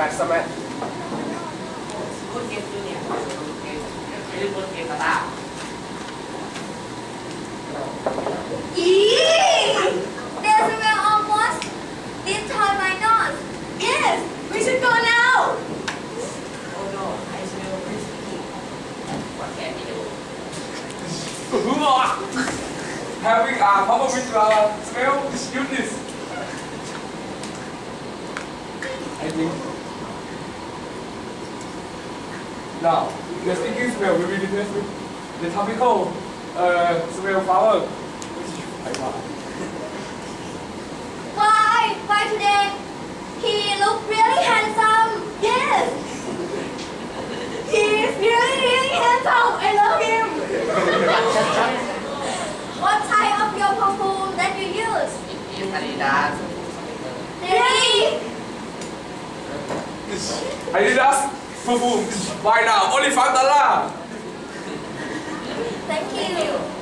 Right, sama. Eee! There's a almost. Time my nose. Yes, we should go now. Oh no, What can we do? With our smell. I think. Now, the stinking smell will be replaced with the topical uh, smell flower, Why? Why today? He looked really handsome. Yes. He's really, really handsome. I love him. what type of your perfume that you use? Adidas. Really? Adidas. vai lá, Buy now. lá Thank you.